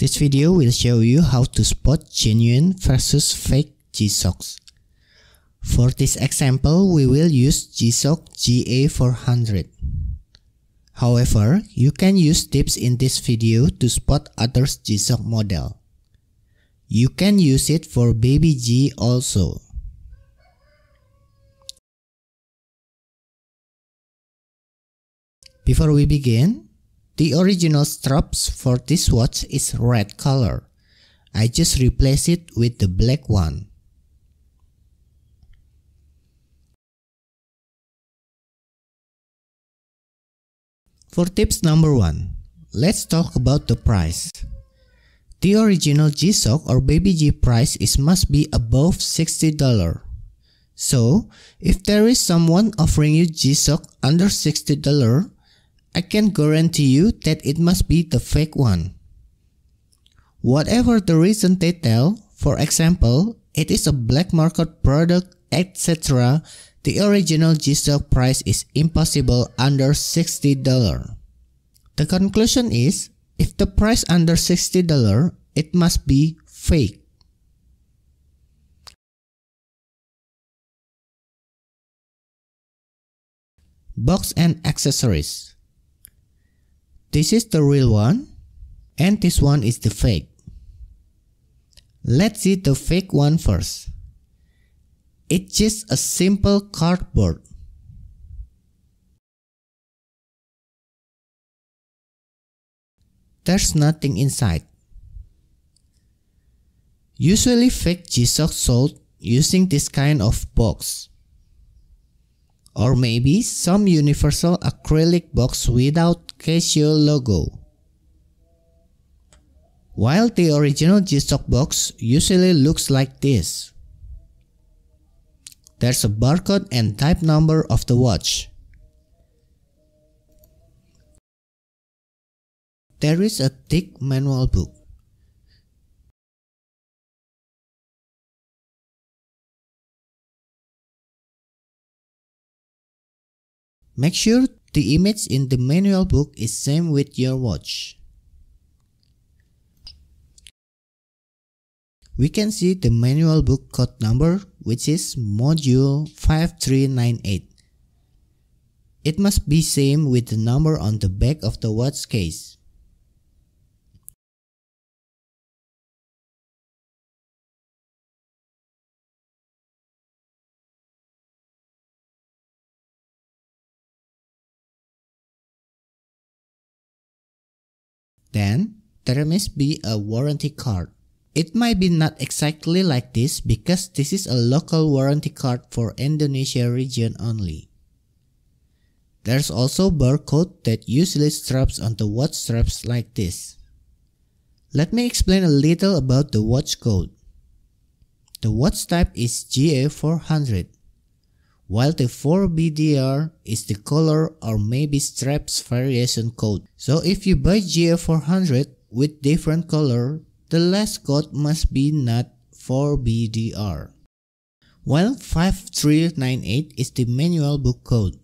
This video will show you how to spot genuine versus fake G-Shocks. For this example, we will use G-Shock GA400. However, you can use tips in this video to spot other G-Shock model. You can use it for Baby G also. Before we begin, the original straps for this watch is red color. I just replace it with the black one. For tips number 1, let's talk about the price. The original G-Shock or Baby G price is must be above $60. So, if there is someone offering you G-Shock under $60, I can guarantee you that it must be the fake one. Whatever the reason they tell, for example, it is a black market product, etc., the original G-Shock price is impossible under $60. The conclusion is, if the price under $60, it must be fake. Box and accessories this is the real one and this one is the fake. Let's see the fake one first. It's just a simple cardboard. There's nothing inside. Usually fake G-Shock sold using this kind of box. Or maybe some universal acrylic box without Casio logo. While the original G-Shock box usually looks like this. There's a barcode and type number of the watch. There is a thick manual book. Make sure the image in the manual book is same with your watch. We can see the manual book code number which is module 5398. It must be same with the number on the back of the watch case. Then, there must be a warranty card. It might be not exactly like this because this is a local warranty card for Indonesia region only. There's also barcode that usually straps onto watch straps like this. Let me explain a little about the watch code. The watch type is GA400 while the 4BDR is the color or maybe straps variation code. So if you buy GA400 with different color, the last code must be not 4BDR. While 5398 is the manual book code.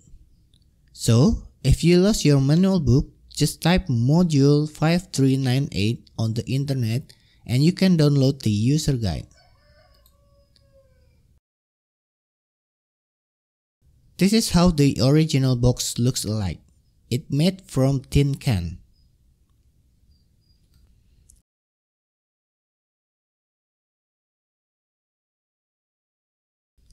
So if you lost your manual book, just type module 5398 on the internet and you can download the user guide. This is how the original box looks like. It made from tin can.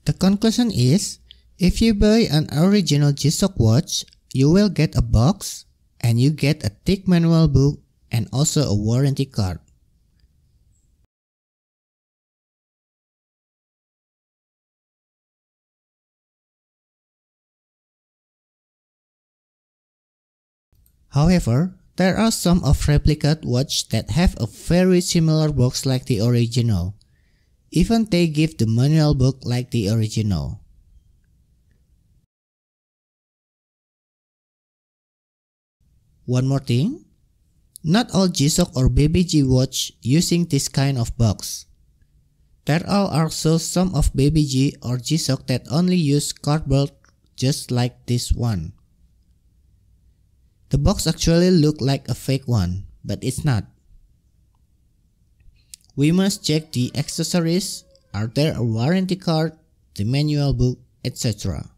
The conclusion is, if you buy an original G-Shock watch, you will get a box and you get a thick manual book and also a warranty card. However, there are some of replicate watch that have a very similar box like the original. Even they give the manual book like the original. One more thing, not all G-Shock or Baby G watch using this kind of box. There are also some of Baby G or G-Shock that only use cardboard just like this one. The box actually looked like a fake one, but it's not. We must check the accessories, are there a warranty card, the manual book, etc.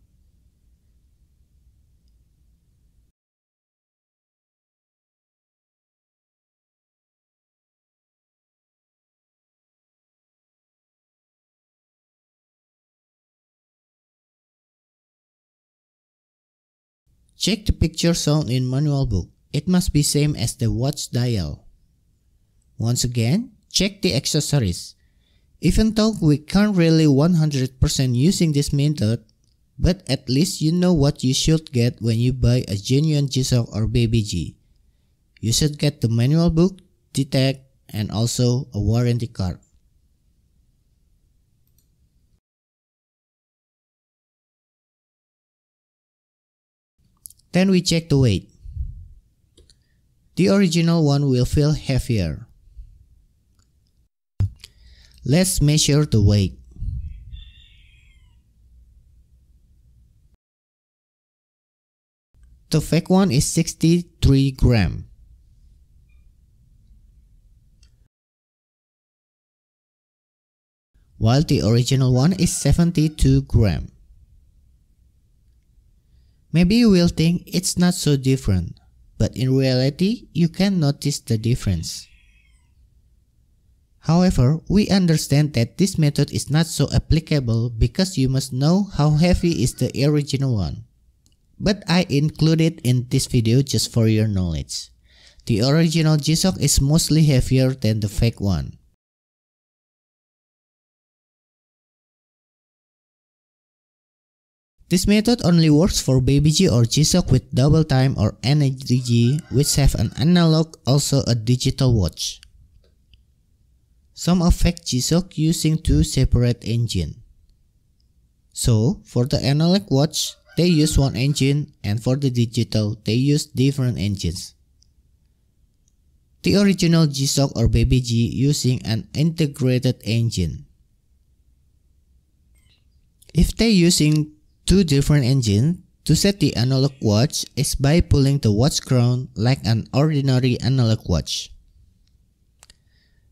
Check the picture shown in manual book. It must be same as the watch dial. Once again, check the accessories. Even though we can't really 100% using this method, but at least you know what you should get when you buy a genuine G-Shock or Baby G. You should get the manual book, the tag, and also a warranty card. Then we check the weight. The original one will feel heavier. Let's measure the weight. The fake one is 63 gram. While the original one is 72 gram. Maybe you will think it's not so different, but in reality, you can notice the difference. However, we understand that this method is not so applicable because you must know how heavy is the original one. But I included in this video just for your knowledge. The original G-Shock is mostly heavier than the fake one. This method only works for BabyG or G-Shock with double time or NADG which have an analog also a digital watch. Some affect G-Shock using two separate engine. So, for the analog watch, they use one engine and for the digital, they use different engines. The original G-Shock or BabyG using an integrated engine. If they using two different engines. To set the analog watch is by pulling the watch crown like an ordinary analog watch.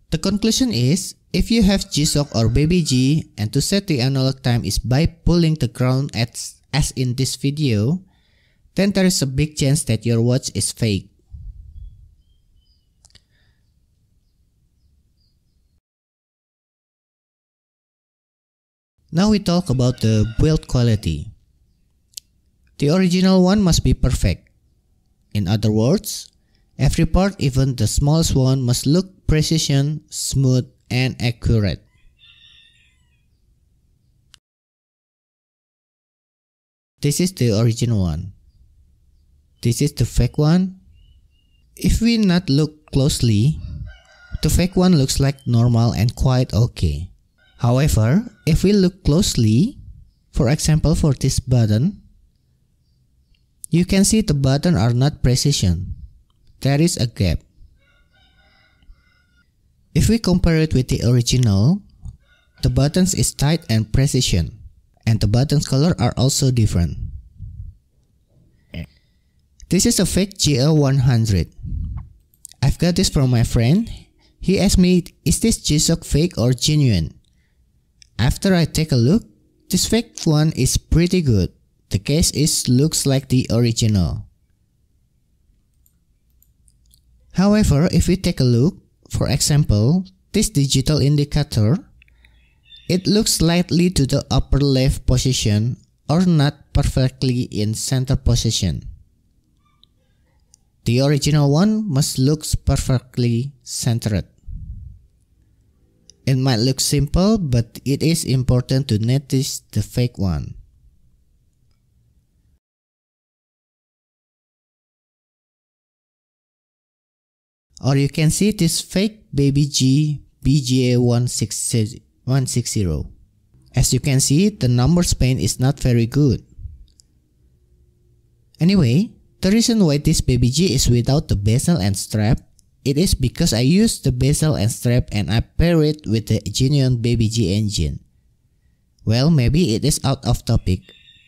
The conclusion is, if you have G-Shock or Baby G and to set the analog time is by pulling the crown as, as in this video, then there is a big chance that your watch is fake. Now we talk about the build quality. The original one must be perfect. In other words, every part even the smallest one must look precision, smooth, and accurate. This is the original one. This is the fake one. If we not look closely, the fake one looks like normal and quite okay. However, if we look closely, for example for this button, you can see the button are not precision. There is a gap. If we compare it with the original, the buttons is tight and precision, and the buttons color are also different. This is a fake GA100. I've got this from my friend. He asked me, is this G-Shock fake or genuine? After I take a look, this fake one is pretty good. The case is looks like the original. However, if we take a look, for example, this digital indicator, it looks slightly to the upper left position or not perfectly in center position. The original one must looks perfectly centered. It might look simple, but it is important to notice the fake one. Or you can see this fake Baby G BGA160. As you can see, the number span is not very good. Anyway, the reason why this Baby G is without the bezel and strap it is because I use the bezel and strap and I pair it with the genuine Baby G engine. Well, maybe it is out of topic,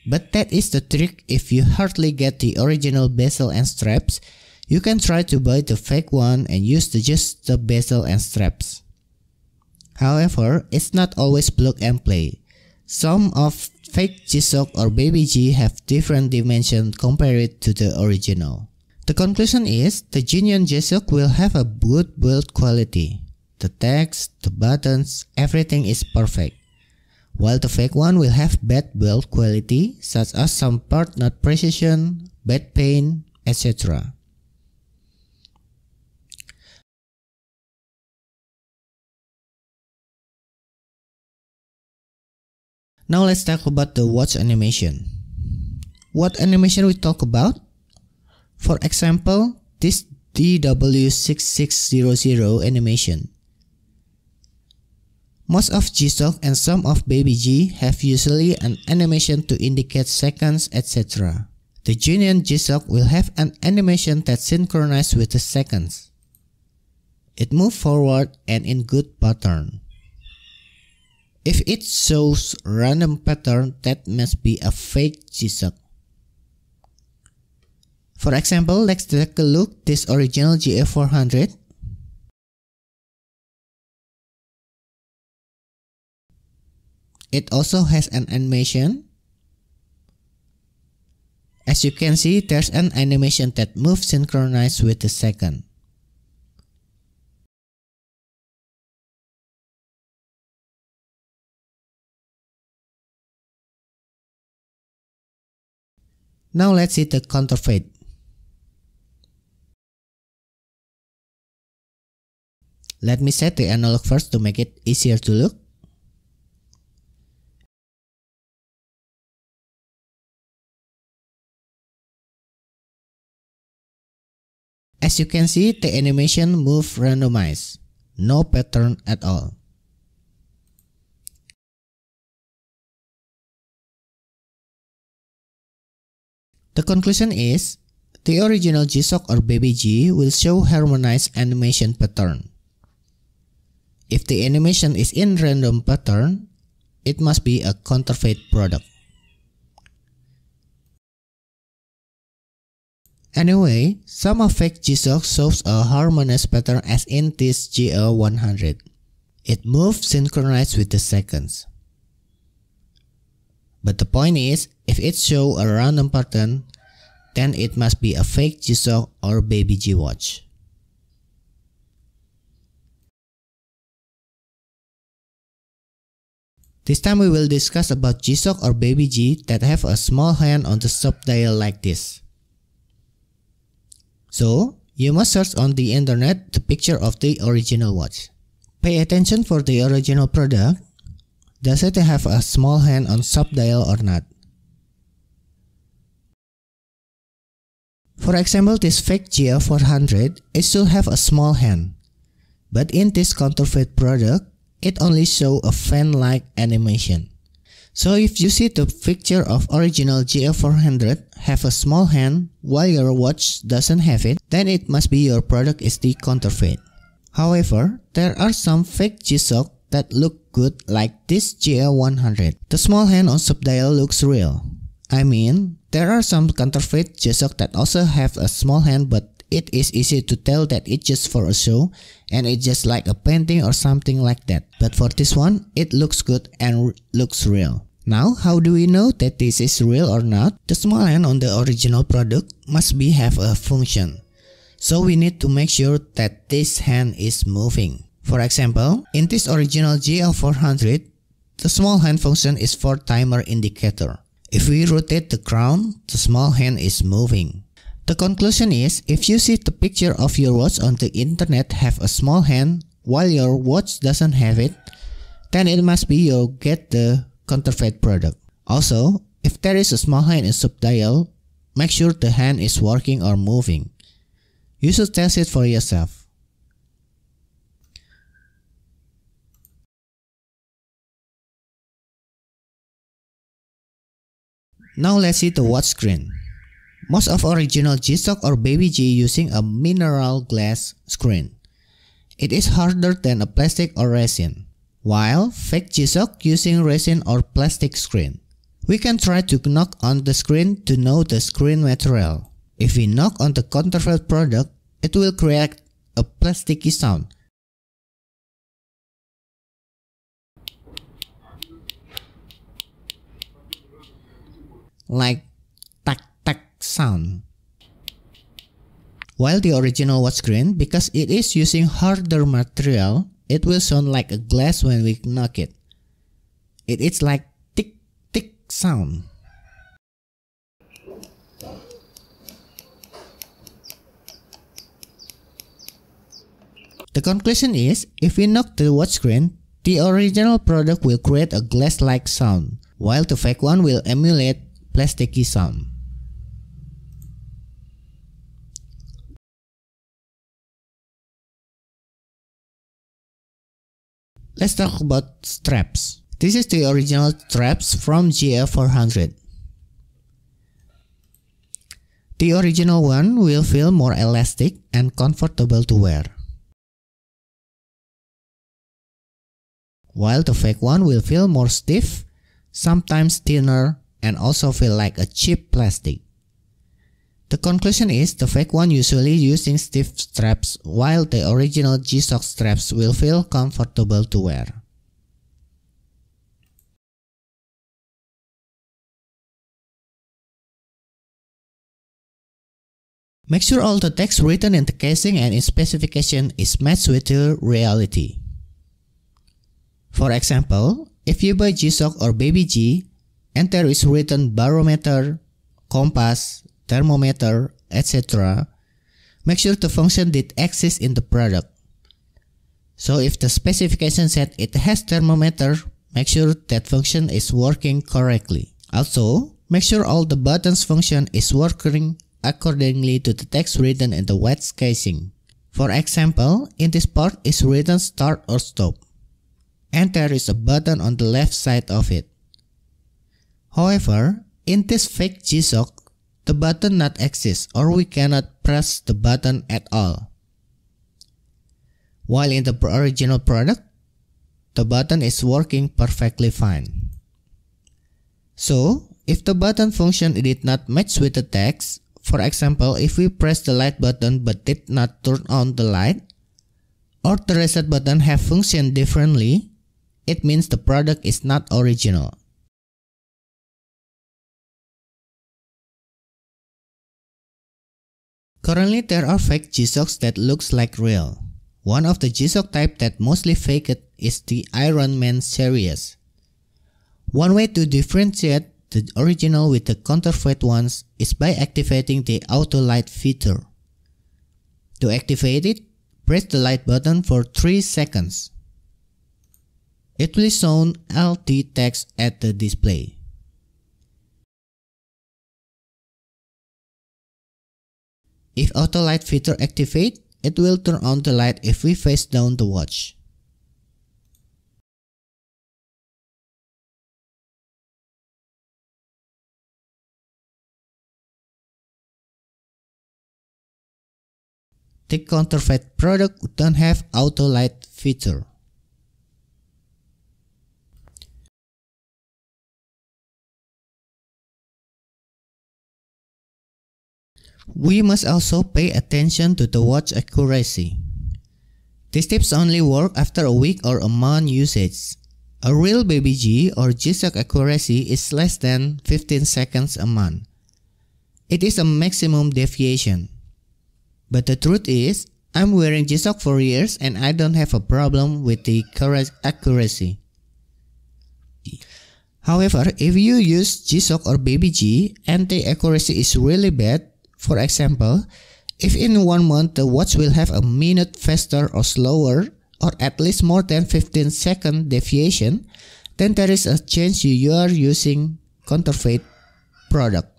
but that is the trick if you hardly get the original bezel and straps, you can try to buy the fake one and use the, just the bezel and straps. However, it's not always plug and play. Some of fake G-Shock or Baby G have different dimensions compared to the original. The conclusion is the genuine G-Shock will have a good build quality. The text, the buttons, everything is perfect. While the fake one will have bad build quality such as some part not precision, bad paint, etc. Now let's talk about the watch animation. What animation we talk about? For example, this DW6600 animation. Most of G-Shock and some of Baby G have usually an animation to indicate seconds, etc. The genuine G-Shock will have an animation that synchronizes with the seconds. It moves forward and in good pattern. If it shows random pattern, that must be a fake G-Shock. For example, let's take a look this original GA400. It also has an animation. As you can see, there's an animation that moves synchronized with the second. Now let's see the counterfeit. Let me set the analog first to make it easier to look. As you can see, the animation move randomized, no pattern at all. The conclusion is, the original G-Shock or Baby G will show harmonized animation pattern. If the animation is in random pattern, it must be a counterfeit product. Anyway, some fake G-Shock shows a harmonious pattern as in this GA100. It moves synchronized with the seconds. But the point is, if it show a random pattern, then it must be a fake G-Shock or Baby G This time we will discuss about G-Shock or Baby G that have a small hand on the subdial like this. So, you must search on the internet the picture of the original watch. Pay attention for the original product does it have a small hand on subdial or not? For example, this fake GA400, it should have a small hand. But in this counterfeit product, it only show a fan-like animation. So if you see the picture of original GA400 have a small hand while your watch doesn't have it, then it must be your product is the counterfeit. However, there are some fake G-Shock that look good like this GA100. The small hand on subdial looks real. I mean, there are some counterfeit G-Shock that also have a small hand but it is easy to tell that it's just for a show and it's just like a painting or something like that. But for this one, it looks good and looks real. Now, how do we know that this is real or not? The small hand on the original product must be have a function. So we need to make sure that this hand is moving. For example, in this original GA400, the small hand function is for timer indicator. If we rotate the crown, the small hand is moving. The conclusion is, if you see the picture of your watch on the internet have a small hand while your watch doesn't have it, then it must be you get the counterfeit product. Also, if there is a small hand in subdial, make sure the hand is working or moving. You should test it for yourself. Now let's see the watch screen. Most of original G-Shock or Baby G using a mineral glass screen. It is harder than a plastic or resin, while fake G-Shock using resin or plastic screen. We can try to knock on the screen to know the screen material. If we knock on the counterfeit product, it will create a plasticky sound. Like sound. While the original was green, because it is using harder material, it will sound like a glass when we knock it. It is like tick tick sound. The conclusion is, if we knock the watch screen, the original product will create a glass-like sound, while the fake one will emulate plasticky sound. Let's talk about straps. This is the original straps from GA400. The original one will feel more elastic and comfortable to wear. While the fake one will feel more stiff, sometimes thinner, and also feel like a cheap plastic. The conclusion is the fake one usually using stiff straps while the original G-Shock straps will feel comfortable to wear. Make sure all the text written in the casing and in specification is matched with your reality. For example, if you buy G-Shock or Baby G and there is written barometer, compass, thermometer, etc., make sure the function did exist in the product. So if the specification said it has thermometer, make sure that function is working correctly. Also, make sure all the buttons function is working accordingly to the text written in the watch casing. For example, in this part is written start or stop, and there is a button on the left side of it. However, in this fake G-Shock, the button not exist or we cannot press the button at all. While in the original product, the button is working perfectly fine. So, if the button function did not match with the text, for example, if we press the light button but did not turn on the light, or the reset button have functioned differently, it means the product is not original. Currently there are fake G-Shocks that looks like real. One of the G-Shock type that mostly faked is the Iron Man series. One way to differentiate the original with the counterfeit ones is by activating the auto light feature. To activate it, press the light button for 3 seconds. It will show LT text at the display. If auto light feature activate, it will turn on the light if we face down the watch. The counterfeit product don't have auto light feature. We must also pay attention to the watch accuracy. These tips only work after a week or a month usage. A real Baby G or G-Shock accuracy is less than 15 seconds a month. It is a maximum deviation. But the truth is, I'm wearing G-Shock for years and I don't have a problem with the correct accuracy. However, if you use G-Shock or Baby G and the accuracy is really bad, for example, if in one month the watch will have a minute faster or slower, or at least more than 15 second deviation, then there is a chance you are using counterfeit product.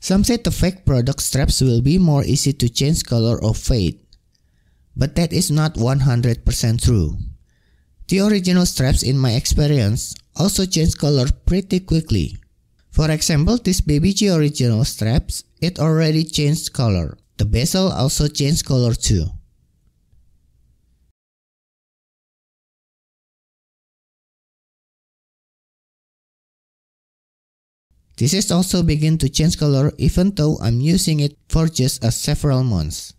Some say the fake product straps will be more easy to change color or fade, but that is not 100% true. The original straps in my experience also change color pretty quickly. For example, this Baby G original straps, it already changed color. The bezel also changed color too. This is also begin to change color even though I'm using it for just a several months.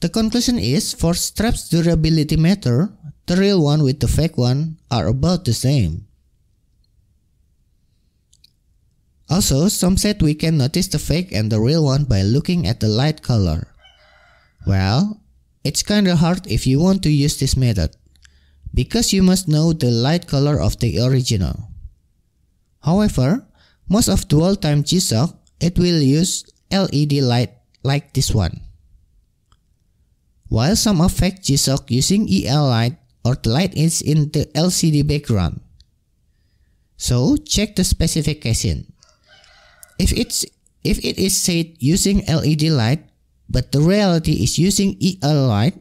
The conclusion is for straps durability matter, the real one with the fake one are about the same. Also, some said we can notice the fake and the real one by looking at the light color. Well, it's kinda hard if you want to use this method, because you must know the light color of the original. However, most of dual time G-Shock, it will use LED light like this one. While some of fake G-Shock using EL light or the light is in the LCD background. So check the specification. If it's if it is said using LED light, but the reality is using EL light,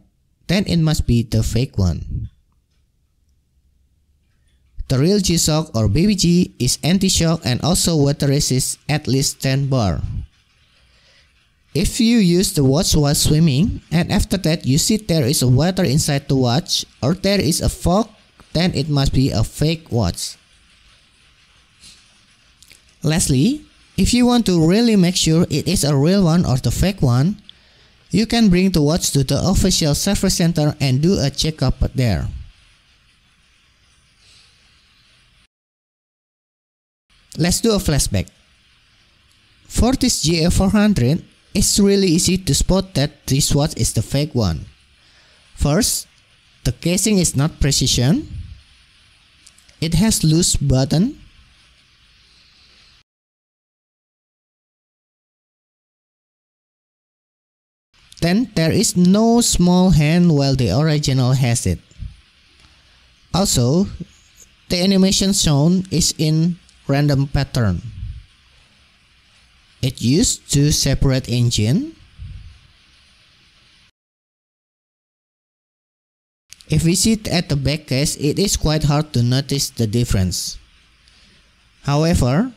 then it must be the fake one. The real G-Shock or BBG is anti-shock and also water resist at least 10 bar. If you use the watch while swimming and after that you see there is water inside the watch or there is a fog, then it must be a fake watch. Lastly, if you want to really make sure it is a real one or the fake one, you can bring the watch to the official service center and do a checkup there. Let's do a flashback. For this GA400, it's really easy to spot that this watch is the fake one. First, the casing is not precision. It has loose button Then there is no small hand while the original has it. Also, the animation shown is in random pattern. It used two separate engine. If we sit at the back case, it is quite hard to notice the difference. However,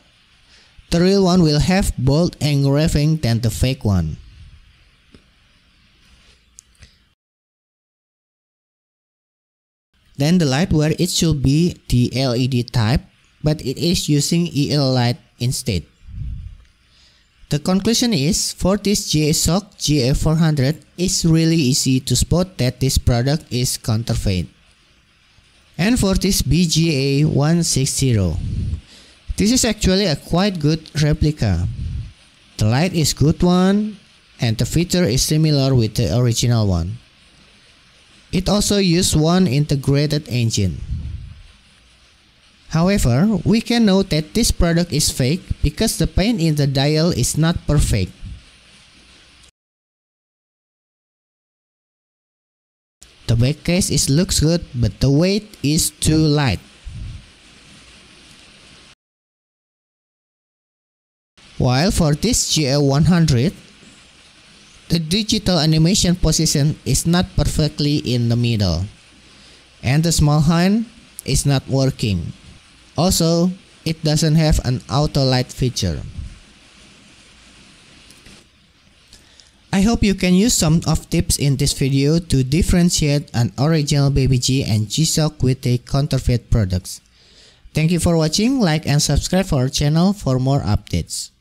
the real one will have bold engraving than the fake one. Then the light where it should be the LED type, but it is using EL light instead. The conclusion is, for this G-Shock GA400, it's really easy to spot that this product is counterfeit. And for this BGA160, this is actually a quite good replica. The light is good one, and the feature is similar with the original one. It also used one integrated engine. However, we can note that this product is fake because the paint in the dial is not perfect. The back case is looks good but the weight is too light. While for this GA100, the digital animation position is not perfectly in the middle, and the small hand is not working. Also, it doesn't have an auto light feature. I hope you can use some of tips in this video to differentiate an original Baby G and G-Shock with the counterfeit products. Thank you for watching, like and subscribe for our channel for more updates.